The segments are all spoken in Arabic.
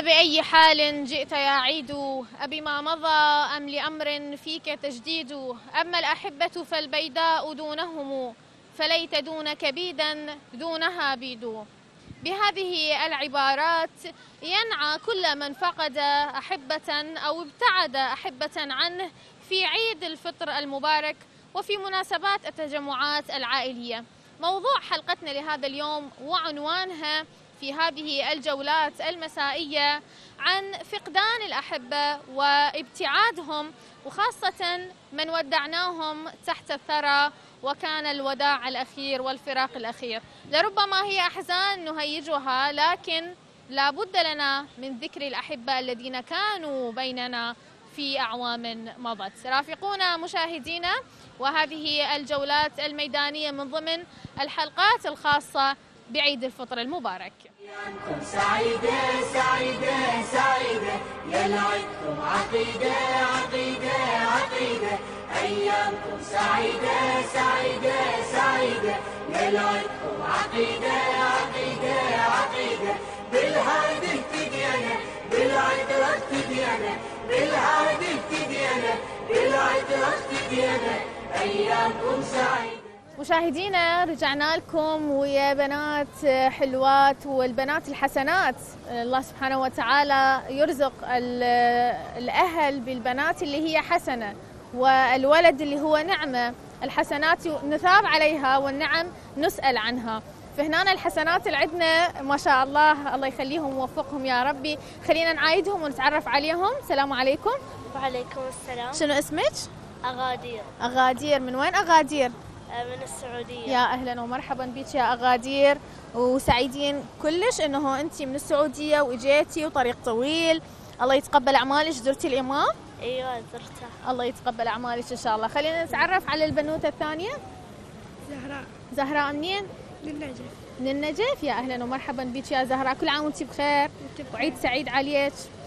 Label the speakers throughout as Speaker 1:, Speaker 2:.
Speaker 1: بأي حال عدت يا عيد؟ بما مضى أم لأمر فيك تجديد؟ أما الأحبة فالبيداء دونهم فليت دونك بيدا دونها بيد. بهذه العبارات ينعى كل من فقد أحبة أو ابتعد أحبة عنه في عيد الفطر المبارك وفي مناسبات التجمعات العائلية. موضوع حلقتنا لهذا اليوم وعنوانها في هذه الجولات المسائية عن فقدان الأحبة وابتعادهم وخاصة من ودعناهم تحت الثرى وكان الوداع الأخير والفراق الأخير. لربما هي أحزان نهيجها لكن لا بد لنا من ذكر الأحبة الذين كانوا بيننا في أعوام مضت. رافقونا مشاهدينا وهذه الجولات الميدانية من ضمن الحلقات الخاصة بعيد الفطر المبارك.
Speaker 2: أيامكم سعيدة سعيدة سعيدة. يا لعبكم عقيدة عقيدة عقيدة. أيامكم سعيدة سعيدة سعيدة. يا لعبكم عقيدة عقيدة عقيدة. بالهادي اهتدينا بالعطرة اهتدينا. بالهادي اهتدينا بالعطرة اهتدينا. أيامكم سعيدة.
Speaker 1: مشاهدينا رجعنا لكم ويا بنات حلوات والبنات الحسنات. الله سبحانه وتعالى يرزق الأهل بالبنات اللي هي حسنة والولد اللي هو نعمة. الحسنات نثاب عليها والنعم نسأل عنها. فهنا الحسنات اللي عندنا ما شاء الله الله يخليهم ويوفقهم يا ربي. خلينا نعايدهم ونتعرف عليهم. السلام عليكم.
Speaker 3: وعليكم السلام.
Speaker 1: شنو اسمك؟
Speaker 3: أغادير.
Speaker 1: أغادير. من وين أغادير؟
Speaker 3: من السعودية.
Speaker 1: يا أهلا ومرحبا بك يا أغادير وسعيدين كلش إنه أنت من السعودية وإجيتي وطريق طويل. الله يتقبل أعمالك. زرتي الإمام؟
Speaker 3: أيوة زرته
Speaker 1: الله يتقبل أعمالك إن شاء الله. خلينا نتعرف على البنوتة الثانية.
Speaker 4: زهراء.
Speaker 1: زهراء منين
Speaker 4: من النجف
Speaker 1: من النجف يا أهلا ومرحبا بك يا زهراء. كل عام وأنت بخير. وعيد سعيد عليك. آه،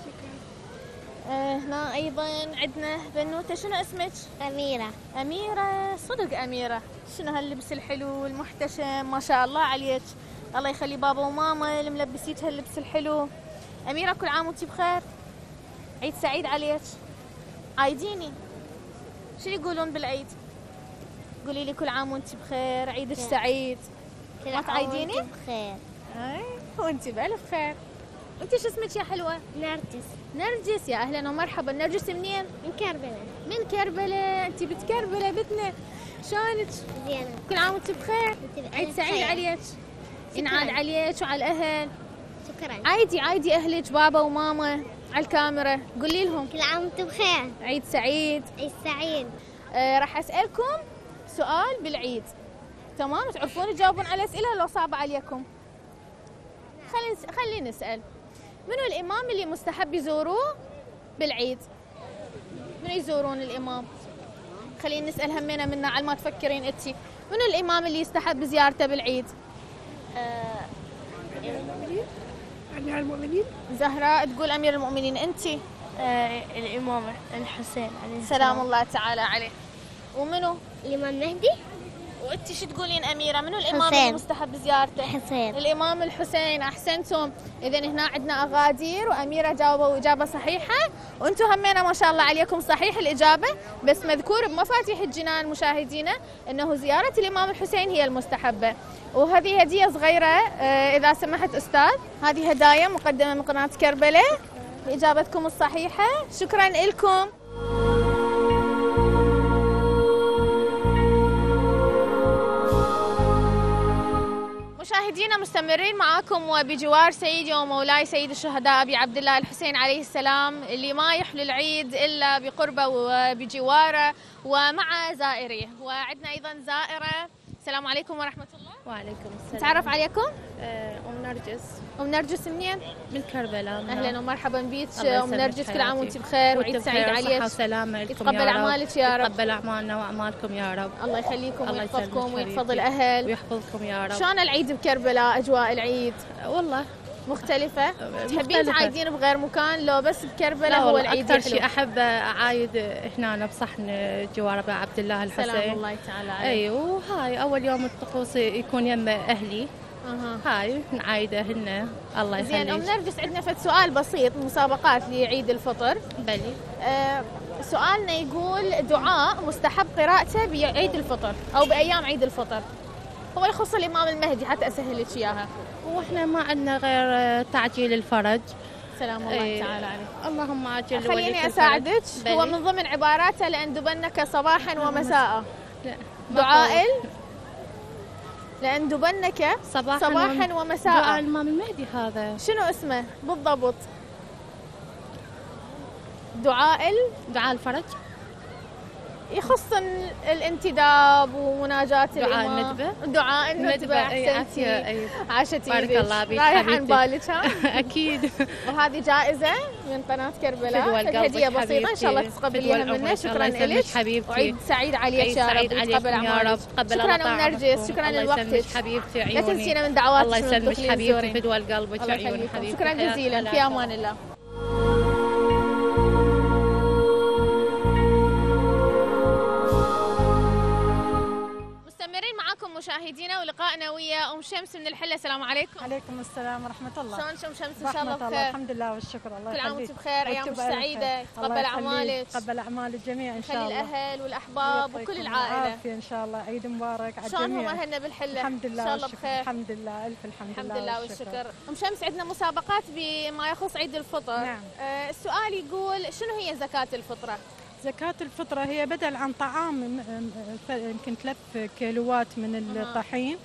Speaker 1: هنا أيضا عندنا بنوتة. شنو اسمك؟
Speaker 3: أميرة.
Speaker 1: أميرة. صدق أميرة. شنو هاللبس الحلو المحتشم ما شاء الله عليك. الله يخلي بابا وماما اللي ملبسيك هاللبس الحلو. أميرة كل عام وأنت بخير. عيد سعيد عليك. عايديني. شو يقولون بالعيد؟ قولي لي كل عام وأنت بخير. عيدك سعيد.
Speaker 3: كل
Speaker 1: ما تعيديني؟
Speaker 3: وأنت بخير.
Speaker 1: أي وأنت بألف خير. انت شو اسمك يا حلوة؟
Speaker 3: نرجس.
Speaker 1: نرجس يا أهلا ومرحبا. نرجس منين؟
Speaker 3: من كربلاء.
Speaker 1: من كربلاء. انت بنت كربلاء بتنا شلونك؟
Speaker 3: زينة.
Speaker 1: كل عام وانت بخير؟ عيد سعيد. عليك. ينعاد عليك وعلى الأهل.
Speaker 3: شكرا.
Speaker 1: عايدي عايدي أهلك بابا وماما على الكاميرا. قولي لهم.
Speaker 3: كل عام وأنت بخير.
Speaker 1: عيد سعيد.
Speaker 3: عيد سعيد.
Speaker 1: آه راح أسألكم سؤال بالعيد. تمام؟ تعرفون تجاوبون على أسئلة لو صعبه عليكم. خلينا خلينا نسأل. منو الإمام اللي مستحب يزوروه؟ بالعيد. منو يزورون الإمام؟ خلينا نسأل همنا منا على ما تفكرين انتي منو الإمام اللي يستحب زيارته بالعيد؟
Speaker 4: أمير المؤمنين.
Speaker 1: زهراء تقول أمير المؤمنين أنت؟
Speaker 3: آه، الإمام الحسين عليه
Speaker 1: سلام الله تعالى عليه. ومنو؟
Speaker 3: الإمام مهدي.
Speaker 1: وانت شو تقولين أميرة؟ منو الإمام
Speaker 3: حسين.
Speaker 1: اللي مستحب زيارته؟
Speaker 3: حسين.
Speaker 1: الإمام الحسين أحسنتم. اذا هنا عندنا أغادير وأميرة جاوبوا إجابة صحيحة. وأنتم همينا ما شاء الله عليكم صحيح الإجابة بس مذكور بمفاتيح الجنان مشاهدينا إنه زيارة الإمام الحسين هي المستحبة. وهذه هدية صغيرة آه، إذا سمحت أستاذ. هذه هدايا مقدمة من قناة كربلاء. بإجابتكم الصحيحة. شكرا لكم. مستمرين معاكم وبجوار سيدي ومولاي سيد الشهداء أبي عبد الله الحسين عليه السلام اللي ما يحلو العيد إلا بقربه وبجواره ومع زائريه. وعندنا أيضا زائرة. السلام عليكم ورحمة الله.
Speaker 5: وعليكم السلام.
Speaker 1: تعرف عليكم؟
Speaker 5: آه، أم نرجس.
Speaker 1: أم نرجس منين؟
Speaker 5: من كربلاء.
Speaker 1: أهلا ومرحبا بيك.
Speaker 5: يسلمك
Speaker 1: نرجس كل عام. وأنت بخير
Speaker 5: وأنت
Speaker 1: وعيد سعيد عليك.
Speaker 5: وسلامة لكم
Speaker 1: يتقبل. أعمالك يا رب.
Speaker 5: يتقبل أعمالنا وأعمالكم يا رب.
Speaker 1: الله يخليكم ويحفظكم ويحفظ. الأهل.
Speaker 5: ويحفظكم يا رب.
Speaker 1: شلون العيد بكربلاء أجواء العيد؟
Speaker 5: والله
Speaker 1: مختلفة. تحبين. تعايدين بغير مكان؟ لو بس بكربلاء
Speaker 5: لا
Speaker 1: هو العيد
Speaker 5: أكثر شيء أحب أعايد هنا بصحن جوار عبد الله
Speaker 1: سلام
Speaker 5: الحسين.
Speaker 1: الله تعالى عليه.
Speaker 5: أي وهاي أول يوم الطقوس يكون يم أهلي.
Speaker 1: أها.
Speaker 5: هاي نعايده هن الله
Speaker 1: زين أم
Speaker 5: يخليك
Speaker 1: نرجس عندنا فد سؤال بسيط مسابقات لعيد الفطر.
Speaker 5: بلي.
Speaker 1: آه، سؤالنا يقول دعاء مستحب قراءته بعيد الفطر أو بأيام عيد الفطر؟ هو يخص الإمام المهدي حتى أسهل لك إياها.
Speaker 5: وإحنا ما عندنا غير تعجيل الفرج.
Speaker 1: سلام الله
Speaker 5: إيه.
Speaker 1: تعالى عليك.
Speaker 5: اللهم وليك
Speaker 1: خليني.
Speaker 5: أساعدك.
Speaker 1: هو من ضمن عباراته لأن دبنك صباحا ومساء.
Speaker 5: لا،
Speaker 1: دعائل. لأن دبنك
Speaker 5: صباحا
Speaker 1: صباحا
Speaker 5: دعاء
Speaker 1: ومساء.
Speaker 5: الإمام المهدي هذا.
Speaker 1: شنو اسمه؟ بالضبط. دعائل.
Speaker 5: دعاء الفرج.
Speaker 1: يخص ال- الانتداب ومناجاة
Speaker 5: دعاء الندبة؟
Speaker 1: دعاء الندبة أحسنتي
Speaker 5: عافية أي
Speaker 1: عاشت
Speaker 5: بارك. الله بيك
Speaker 1: رايح عن. بالك
Speaker 5: أكيد
Speaker 1: وهذه جائزة من قناة كربلاء هدية بسيطة إن شاء الله. تتقبليها منا. شكرا لك
Speaker 5: حبيبتي.
Speaker 1: وعيد سعيد عليك يا رب ويتقبل
Speaker 5: عليكم يا
Speaker 1: أعمالك
Speaker 5: رب تقبل
Speaker 1: شكرا أم. نرجس شكرا لوقتك
Speaker 5: حبيبتي
Speaker 1: لا
Speaker 5: عيوني
Speaker 1: تنسينا من دعواتك
Speaker 5: الله يسلمك حبيبتي. فدوى قلبك عيوني حبيبتي
Speaker 1: شكرا جزيلا. في أمان الله مشاهدينا ولقائنا ويا أم شمس من الحلة. السلام عليكم.
Speaker 6: عليكم السلام ورحمة الله.
Speaker 1: شلونك أم شمس؟ إن شاء الله بخير.
Speaker 6: الحمد لله والشكر الله
Speaker 1: كل عام
Speaker 6: وأنت بخير
Speaker 1: أيام
Speaker 6: سعيدة. يخليك.
Speaker 1: أعمالك.
Speaker 6: تقبل أعمال الجميع إن شاء الله.
Speaker 1: الأهل
Speaker 6: والأحباب
Speaker 1: وكل العائلة.
Speaker 6: العافية إن شاء الله. عيد مبارك على
Speaker 1: شلونهم أهلنا بالحلة؟
Speaker 6: الحمد لله
Speaker 1: إن شاء الله. بخير.
Speaker 6: الحمد لله. ألف الحمد,
Speaker 1: الحمد لله والشكر. أم شمس عندنا مسابقات بما يخص عيد الفطر.
Speaker 6: نعم.
Speaker 1: آه السؤال يقول شنو هي زكاة الفطرة؟
Speaker 6: زكاة الفطرة هي بدل عن طعام يمكن ثلاث كيلوات من. الطحين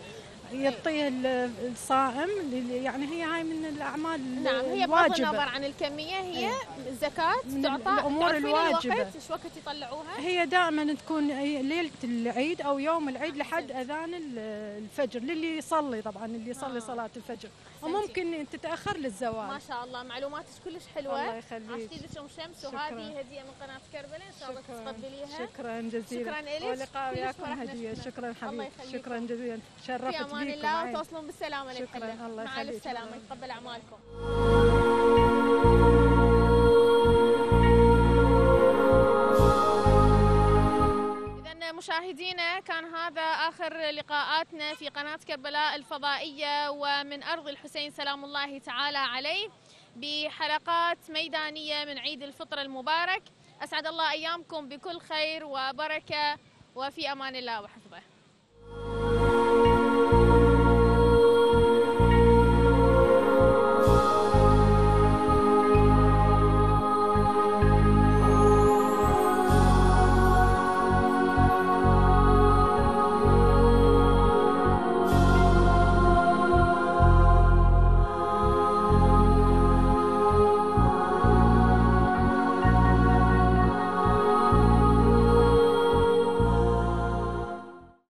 Speaker 6: يعطيه ال- الصائم اللي- يعني هي هاي من الأعمال
Speaker 1: نعم هي بغض النظر عن الكمية هي
Speaker 6: إيه.
Speaker 1: زكاة
Speaker 6: من
Speaker 1: تعطى
Speaker 6: الأمور
Speaker 1: تعرفين
Speaker 6: الواجبة.
Speaker 1: الوقت إيش وقت يطلعوها
Speaker 6: هي دائما تكون ليلة العيد أو يوم العيد لحد أذان ال- الفجر للي يصلي طبعا اللي يصلي
Speaker 1: آه.
Speaker 6: صلاة الفجر وممكن تتأخر
Speaker 1: ما
Speaker 6: للزوال
Speaker 1: شاء الله معلوماتك كلش حلوة
Speaker 6: الله يخليك.
Speaker 1: عشتي لك ام شمس. وهذه هدية من قناة كربلاء إن شاء الله تتقبليها
Speaker 6: شكرا جزيلا
Speaker 1: شكراً إلك.
Speaker 6: ولقاء وياكم
Speaker 1: هدية.
Speaker 6: شكرا حبيبي. شكرا جزيلا شرفت أمان
Speaker 1: الله. وتوصلون بالسلامة
Speaker 6: شكراً.
Speaker 1: للحله
Speaker 6: الله
Speaker 1: مع الف
Speaker 6: يخليك.
Speaker 1: سلامة
Speaker 6: شكراً.
Speaker 1: يتقبل أعمالكم إذا مشاهدينا كان هذا آخر لقاءاتنا في قناة كربلاء الفضائية ومن أرض الحسين سلام الله تعالى عليه بحلقات ميدانية من عيد الفطر المبارك أسعد الله أيامكم بكل خير وبركة وفي أمان الله وحفظه